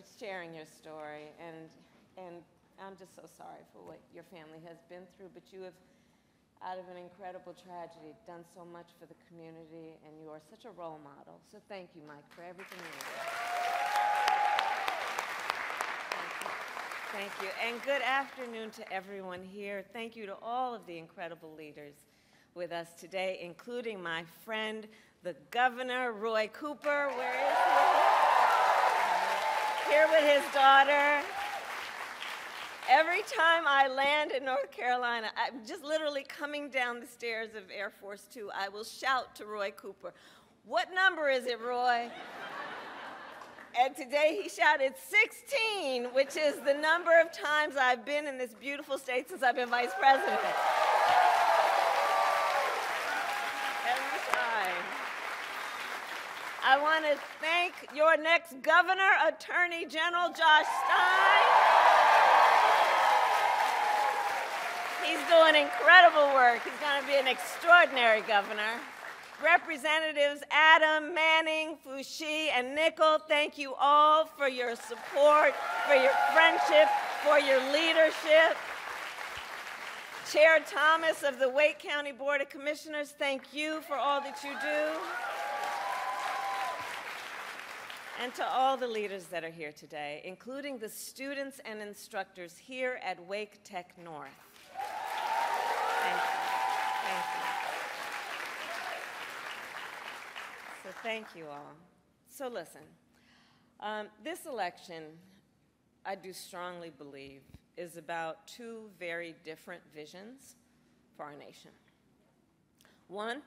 for sharing your story, and, and I'm just so sorry for what your family has been through, but you have, out of an incredible tragedy, done so much for the community, and you are such a role model. So thank you, Mike, for everything you do. Thank you. Thank you. And good afternoon to everyone here. Thank you to all of the incredible leaders with us today, including my friend, the governor, Roy Cooper. Where is he? Here with his daughter. Every time I land in North Carolina, I'm just literally coming down the stairs of Air Force Two, I will shout to Roy Cooper, What number is it, Roy? and today he shouted 16, which is the number of times I've been in this beautiful state since I've been vice president. Every time. I want to your next governor, Attorney General Josh Stein. He's doing incredible work. He's going to be an extraordinary governor. Representatives Adam, Manning, Foushee, and Nickel, thank you all for your support, for your friendship, for your leadership. Chair Thomas of the Wake County Board of Commissioners, thank you for all that you do and to all the leaders that are here today, including the students and instructors here at Wake Tech North. Thank you. Thank you. So thank you all. So listen, um, this election, I do strongly believe, is about two very different visions for our nation. One,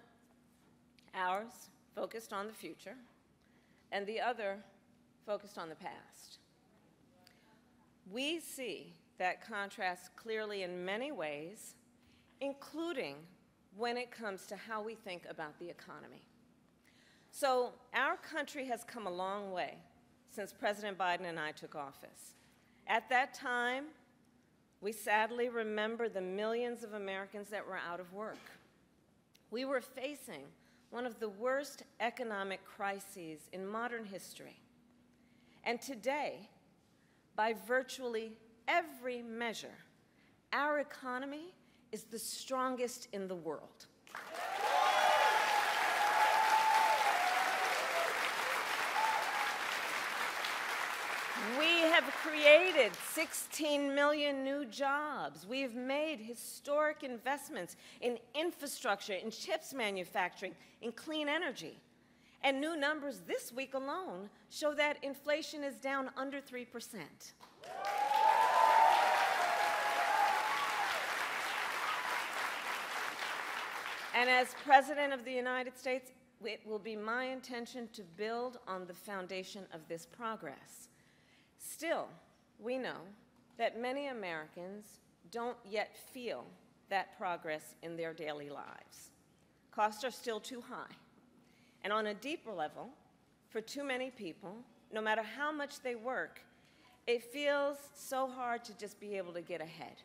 ours, focused on the future, and the other focused on the past. We see that contrast clearly in many ways, including when it comes to how we think about the economy. So our country has come a long way since President Biden and I took office. At that time, we sadly remember the millions of Americans that were out of work. We were facing one of the worst economic crises in modern history. And today, by virtually every measure, our economy is the strongest in the world. We have created 16 million new jobs. We've made historic investments in infrastructure, in chips manufacturing, in clean energy. And new numbers this week alone show that inflation is down under 3%. And as President of the United States, it will be my intention to build on the foundation of this progress. Still, we know that many Americans don't yet feel that progress in their daily lives. Costs are still too high. And on a deeper level, for too many people, no matter how much they work, it feels so hard to just be able to get ahead.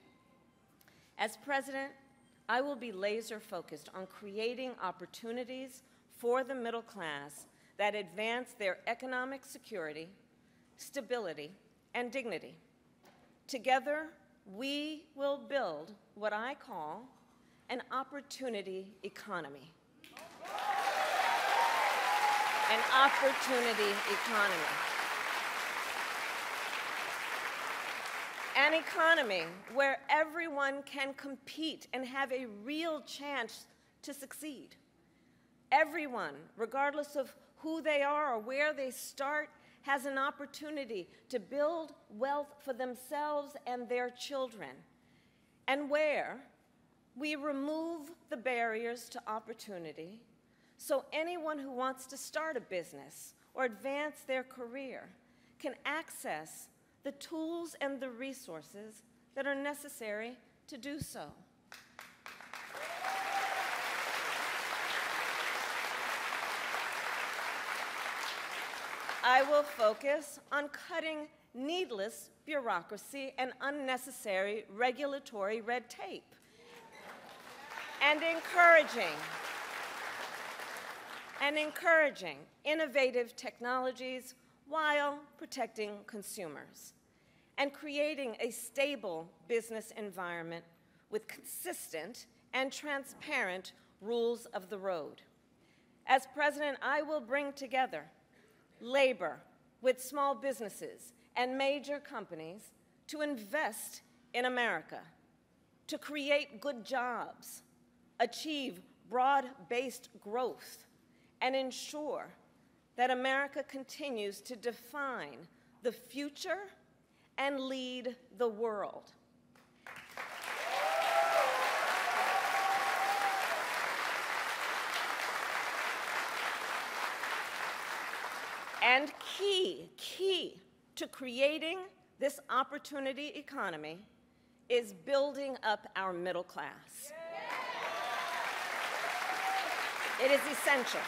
As president, I will be laser focused on creating opportunities for the middle class that advance their economic security stability, and dignity. Together, we will build what I call an opportunity economy. An opportunity economy. An economy where everyone can compete and have a real chance to succeed. Everyone, regardless of who they are or where they start, has an opportunity to build wealth for themselves and their children, and where we remove the barriers to opportunity so anyone who wants to start a business or advance their career can access the tools and the resources that are necessary to do so. I will focus on cutting needless bureaucracy and unnecessary regulatory red tape and encouraging and encouraging innovative technologies while protecting consumers and creating a stable business environment with consistent and transparent rules of the road. As president, I will bring together labor with small businesses and major companies to invest in America, to create good jobs, achieve broad-based growth, and ensure that America continues to define the future and lead the world. And key, key to creating this opportunity economy is building up our middle class. It is essential.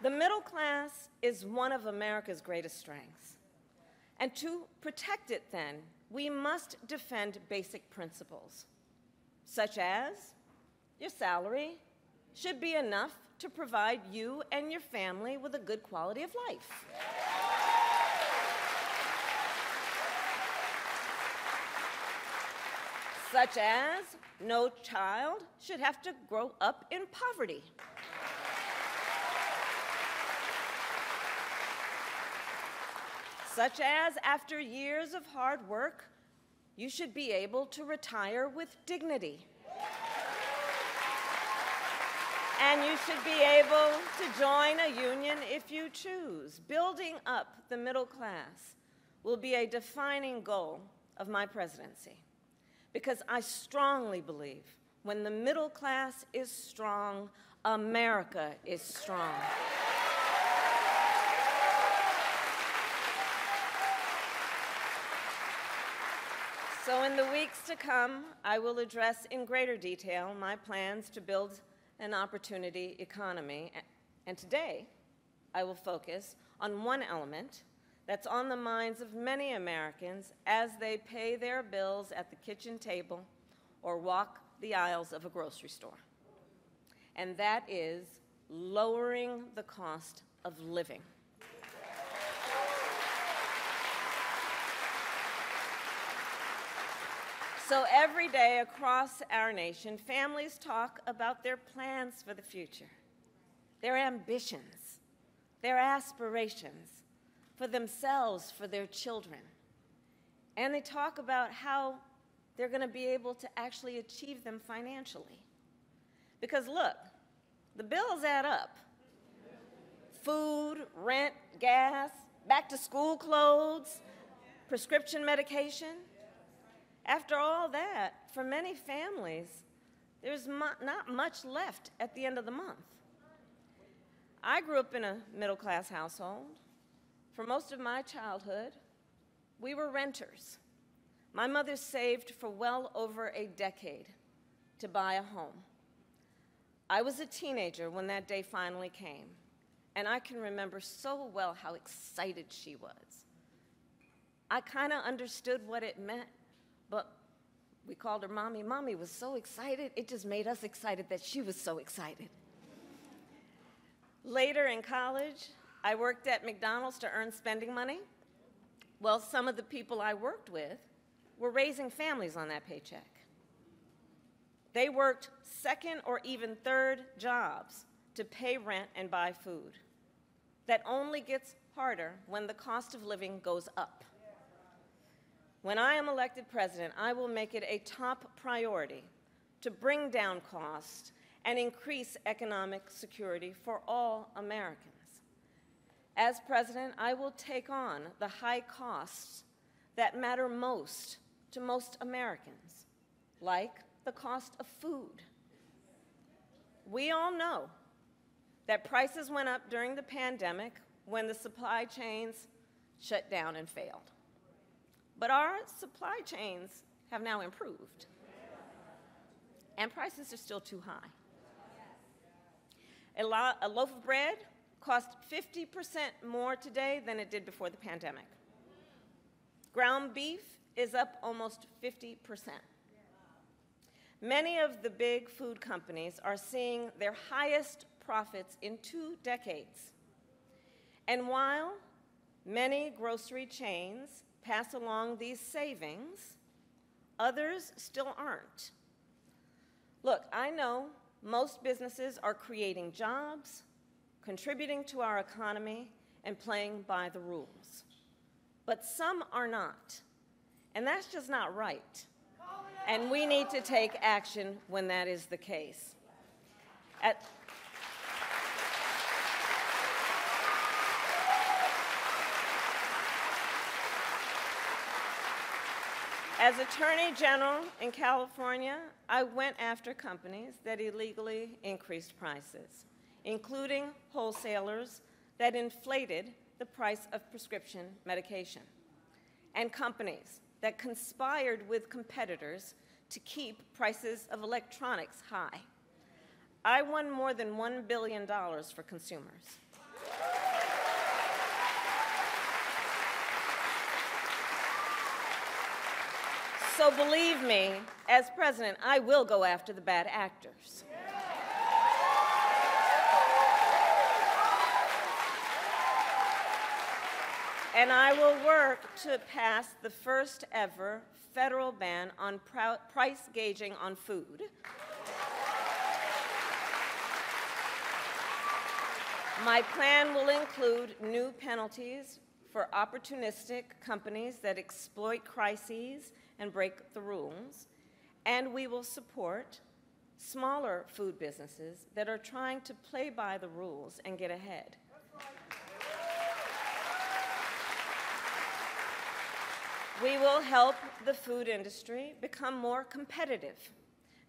The middle class is one of America's greatest strengths. And to protect it, then, we must defend basic principles, such as your salary should be enough to provide you and your family with a good quality of life. Such as no child should have to grow up in poverty. Such as after years of hard work, you should be able to retire with dignity. And you should be able to join a union if you choose. Building up the middle class will be a defining goal of my presidency because I strongly believe when the middle class is strong, America is strong. So, in the weeks to come, I will address in greater detail my plans to build an opportunity economy. And today, I will focus on one element that's on the minds of many Americans as they pay their bills at the kitchen table or walk the aisles of a grocery store. And that is lowering the cost of living. So every day across our nation, families talk about their plans for the future, their ambitions, their aspirations for themselves, for their children. And they talk about how they're going to be able to actually achieve them financially. Because look, the bills add up. Food, rent, gas, back to school clothes, prescription medication. After all that, for many families, there's not much left at the end of the month. I grew up in a middle class household. For most of my childhood, we were renters. My mother saved for well over a decade to buy a home. I was a teenager when that day finally came, and I can remember so well how excited she was. I kind of understood what it meant but we called her Mommy. Mommy was so excited, it just made us excited that she was so excited. Later in college, I worked at McDonald's to earn spending money. Well, some of the people I worked with were raising families on that paycheck. They worked second or even third jobs to pay rent and buy food. That only gets harder when the cost of living goes up. When I am elected president, I will make it a top priority to bring down costs and increase economic security for all Americans. As president, I will take on the high costs that matter most to most Americans, like the cost of food. We all know that prices went up during the pandemic when the supply chains shut down and failed. But our supply chains have now improved, and prices are still too high. A, lo a loaf of bread costs 50% more today than it did before the pandemic. Ground beef is up almost 50%. Many of the big food companies are seeing their highest profits in two decades. And while many grocery chains pass along these savings, others still aren't. Look, I know most businesses are creating jobs, contributing to our economy, and playing by the rules. But some are not. And that's just not right. And we need to take action when that is the case. At, As Attorney General in California, I went after companies that illegally increased prices, including wholesalers that inflated the price of prescription medication, and companies that conspired with competitors to keep prices of electronics high. I won more than $1 billion for consumers. So believe me, as president, I will go after the bad actors. And I will work to pass the first ever federal ban on price gouging on food. My plan will include new penalties for opportunistic companies that exploit crises and break the rules, and we will support smaller food businesses that are trying to play by the rules and get ahead. We will help the food industry become more competitive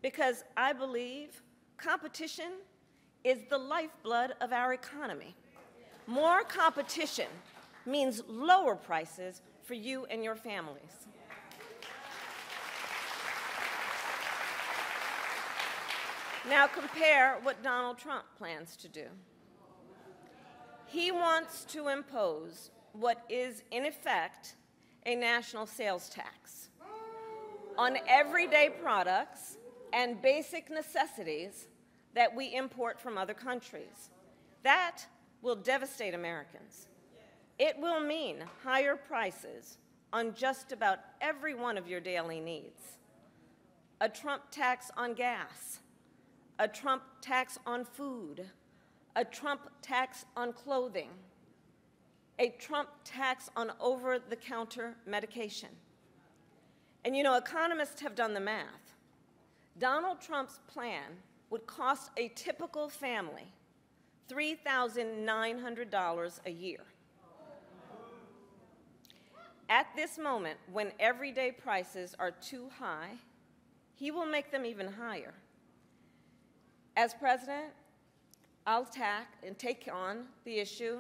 because I believe competition is the lifeblood of our economy. More competition means lower prices for you and your families. Now compare what Donald Trump plans to do. He wants to impose what is, in effect, a national sales tax on everyday products and basic necessities that we import from other countries. That will devastate Americans. It will mean higher prices on just about every one of your daily needs. A Trump tax on gas, a Trump tax on food, a Trump tax on clothing, a Trump tax on over the counter medication. And you know, economists have done the math. Donald Trump's plan would cost a typical family $3,900 a year. At this moment, when everyday prices are too high, he will make them even higher. As president, I'll attack and take on the issue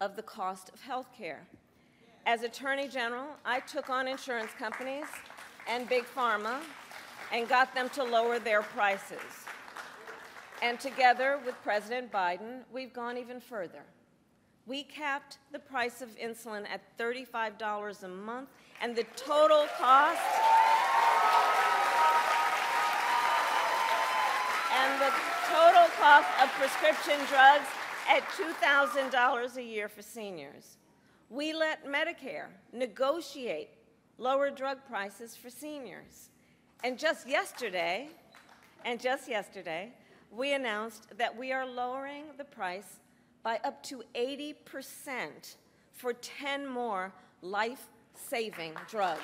of the cost of health care. As Attorney General, I took on insurance companies and Big Pharma and got them to lower their prices. And together with President Biden, we've gone even further. We capped the price of insulin at $35 a month, and the total cost and the cost of prescription drugs at $2,000 a year for seniors. We let Medicare negotiate lower drug prices for seniors. And just yesterday, and just yesterday, we announced that we are lowering the price by up to 80% for 10 more life-saving drugs.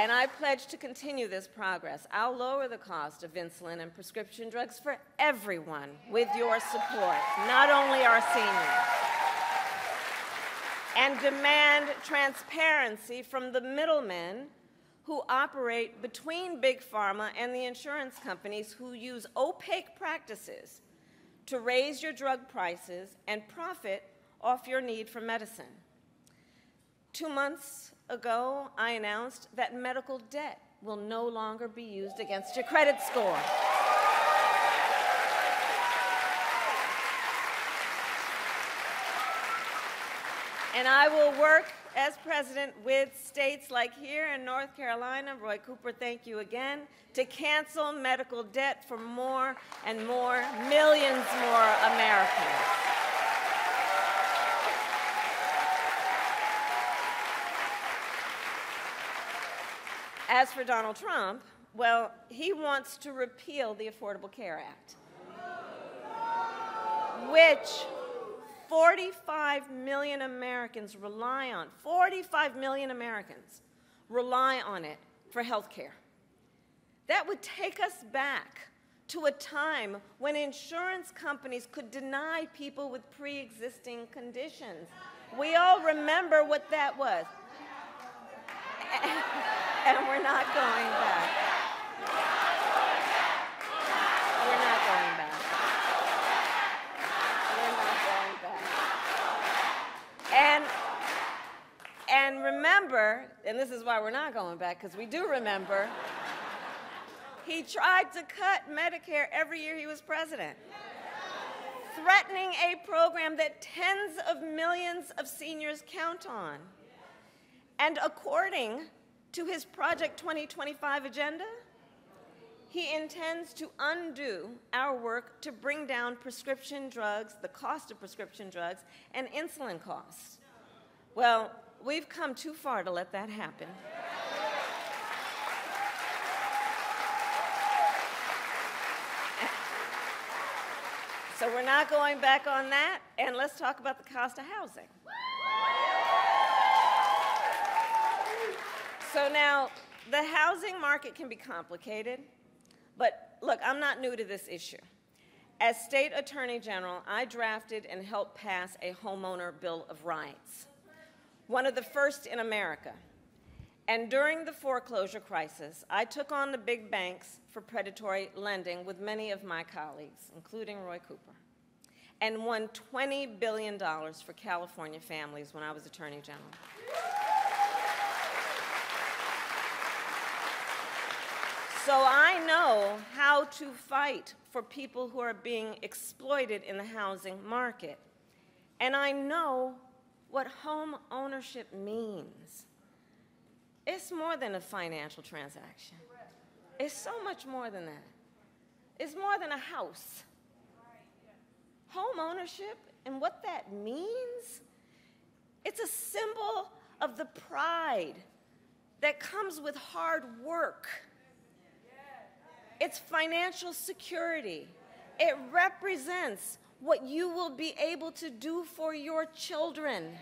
And I pledge to continue this progress. I'll lower the cost of insulin and prescription drugs for everyone with your support, not only our seniors. And demand transparency from the middlemen who operate between Big Pharma and the insurance companies who use opaque practices to raise your drug prices and profit off your need for medicine. Two months ago, I announced that medical debt will no longer be used against your credit score. And I will work as president with states like here in North Carolina, Roy Cooper, thank you again, to cancel medical debt for more and more, millions more Americans. As for Donald Trump, well, he wants to repeal the Affordable Care Act, which 45 million Americans rely on, 45 million Americans rely on it for health care. That would take us back to a time when insurance companies could deny people with pre-existing conditions. We all remember what that was. And we're not going back. We're not going back. We're not going back. And and remember, and this is why we're not going back, because we do remember, he tried to cut Medicare every year he was president, threatening a program that tens of millions of seniors count on. And according to his Project 2025 agenda, he intends to undo our work to bring down prescription drugs, the cost of prescription drugs, and insulin costs. Well, We've come too far to let that happen. So we're not going back on that, and let's talk about the cost of housing. So now, the housing market can be complicated, but look, I'm not new to this issue. As State Attorney General, I drafted and helped pass a homeowner Bill of Rights one of the first in America. And during the foreclosure crisis, I took on the big banks for predatory lending with many of my colleagues, including Roy Cooper, and won $20 billion for California families when I was Attorney General. So I know how to fight for people who are being exploited in the housing market. And I know what home ownership means. It's more than a financial transaction. It's so much more than that. It's more than a house. Home ownership and what that means, it's a symbol of the pride that comes with hard work. It's financial security. It represents what you will be able to do for your children.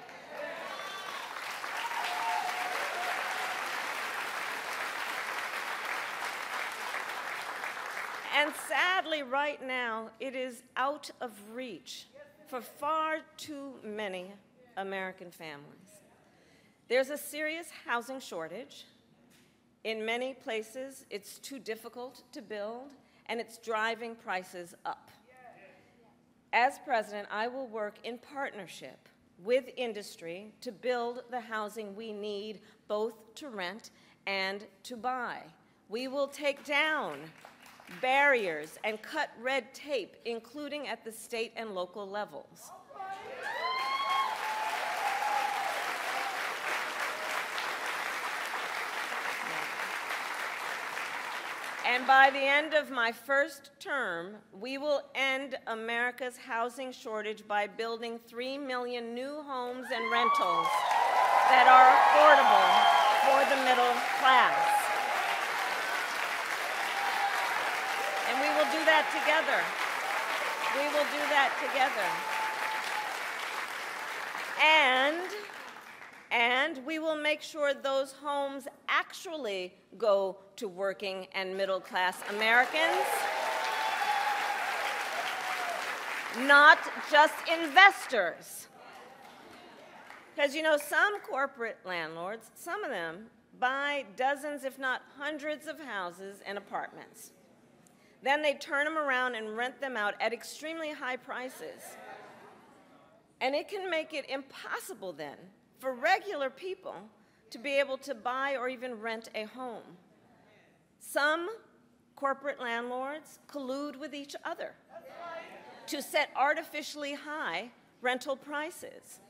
And sadly, right now, it is out of reach for far too many American families. There's a serious housing shortage. In many places, it's too difficult to build, and it's driving prices up. As president, I will work in partnership with industry to build the housing we need both to rent and to buy. We will take down barriers and cut red tape, including at the state and local levels. And by the end of my first term, we will end America's housing shortage by building 3 million new homes and rentals that are affordable for the middle class. And we will do that together. We will do that together. And and we will make sure those homes actually go to working and middle class Americans, not just investors. Because you know, some corporate landlords, some of them, buy dozens, if not hundreds, of houses and apartments. Then they turn them around and rent them out at extremely high prices. And it can make it impossible then for regular people to be able to buy or even rent a home. Some corporate landlords collude with each other to set artificially high rental prices.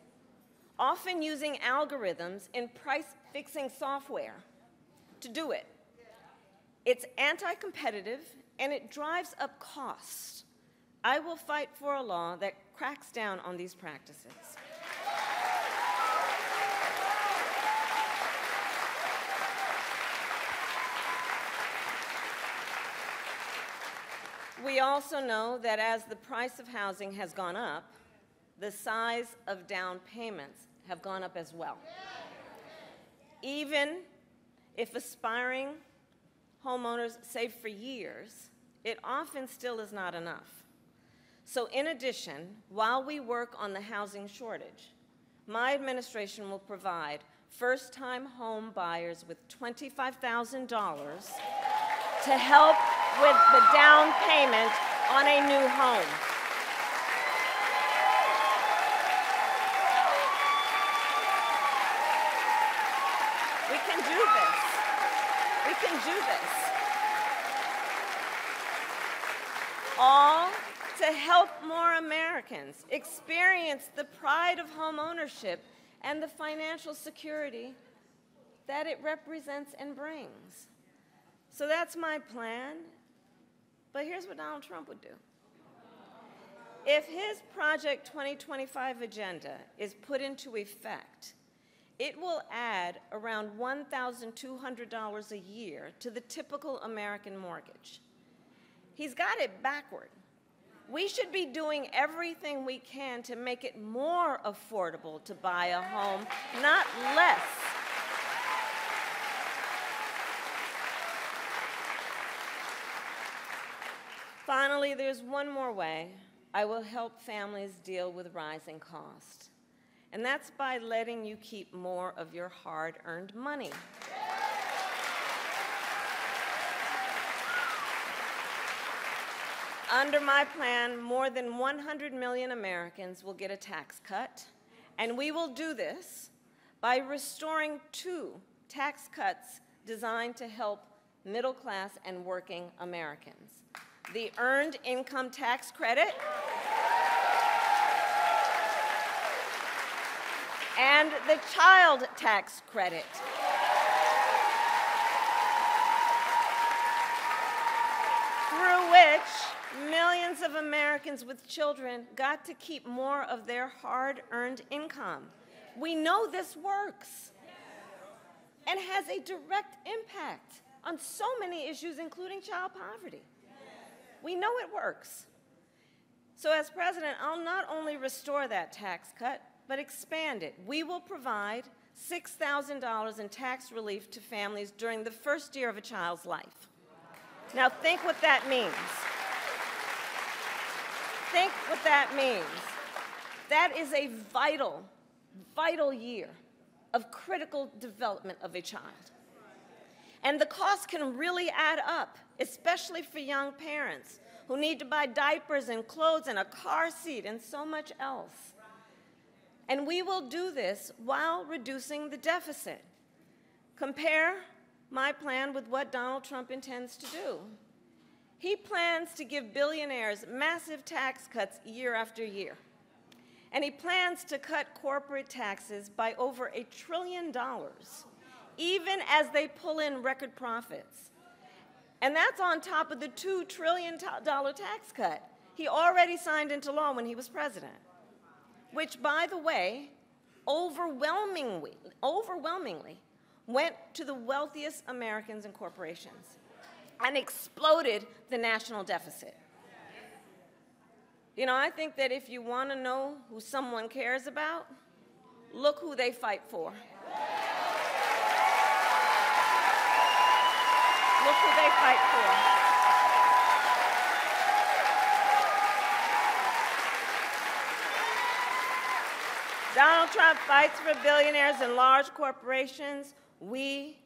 often using algorithms in price fixing software to do it. It's anti competitive and it drives up costs. I will fight for a law that cracks down on these practices. We also know that as the price of housing has gone up, the size of down payments have gone up as well. Even if aspiring homeowners save for years, it often still is not enough. So, in addition, while we work on the housing shortage, my administration will provide first time home buyers with $25,000 to help with the down payment on a new home. We can do this. We can do this. All to help more Americans experience the pride of home ownership and the financial security that it represents and brings. So that's my plan. But here's what Donald Trump would do. If his Project 2025 agenda is put into effect, it will add around $1,200 a year to the typical American mortgage. He's got it backward. We should be doing everything we can to make it more affordable to buy a home, not less. Finally, there's one more way I will help families deal with rising costs, and that's by letting you keep more of your hard earned money. Under my plan, more than 100 million Americans will get a tax cut, and we will do this by restoring two tax cuts designed to help middle class and working Americans the Earned Income Tax Credit, and the Child Tax Credit. Through which millions of Americans with children got to keep more of their hard earned income. We know this works and has a direct impact on so many issues, including child poverty. We know it works. So, as president, I'll not only restore that tax cut, but expand it. We will provide $6,000 in tax relief to families during the first year of a child's life. Now, think what that means. Think what that means. That is a vital, vital year of critical development of a child. And the cost can really add up especially for young parents who need to buy diapers and clothes and a car seat and so much else. And we will do this while reducing the deficit. Compare my plan with what Donald Trump intends to do. He plans to give billionaires massive tax cuts year after year. And he plans to cut corporate taxes by over a trillion dollars, even as they pull in record profits. And that's on top of the $2 trillion tax cut he already signed into law when he was president, which, by the way, overwhelmingly, overwhelmingly went to the wealthiest Americans and corporations and exploded the national deficit. You know, I think that if you want to know who someone cares about, look who they fight for. Look who they fight for. Donald Trump fights for billionaires and large corporations. We,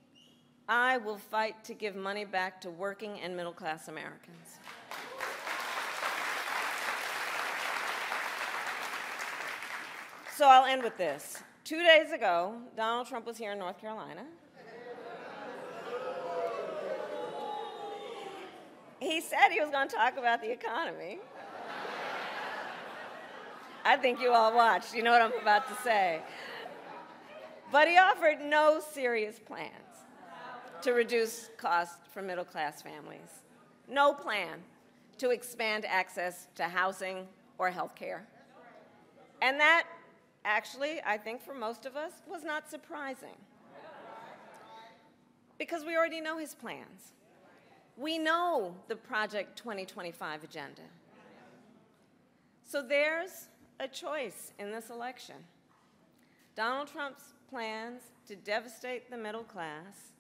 I will fight to give money back to working and middle class Americans. So I'll end with this. Two days ago, Donald Trump was here in North Carolina. He said he was going to talk about the economy. I think you all watched. You know what I'm about to say. But he offered no serious plans to reduce costs for middle class families, no plan to expand access to housing or health care. And that actually, I think for most of us, was not surprising. Because we already know his plans. We know the Project 2025 agenda. So there's a choice in this election. Donald Trump's plans to devastate the middle class,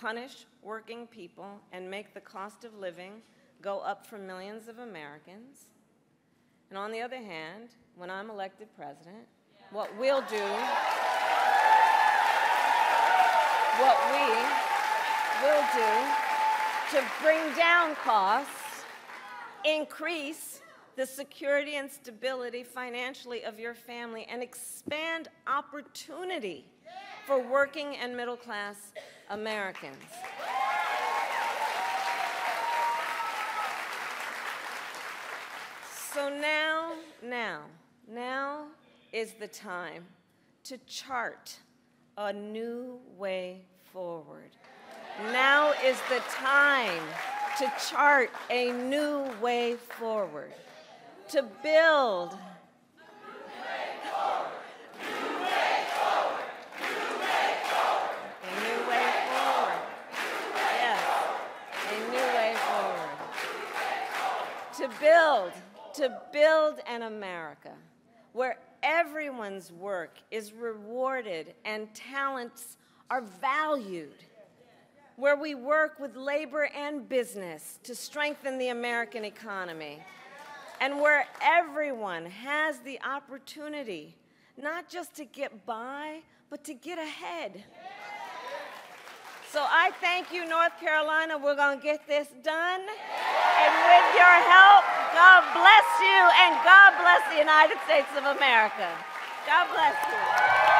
punish working people, and make the cost of living go up for millions of Americans. And on the other hand, when I'm elected president, what we'll do, what we will do to bring down costs, increase the security and stability financially of your family, and expand opportunity for working and middle class Americans. So now, now, now is the time to chart a new way forward. Now is the time to chart a new way forward, to build. A new way forward. Yes, a new way forward. To build, to build an America where everyone's work is rewarded and talents are valued, where we work with labor and business to strengthen the American economy, and where everyone has the opportunity not just to get by, but to get ahead. So I thank you, North Carolina. We're going to get this done. And with your help, God bless you and God bless the United States of America. God bless you.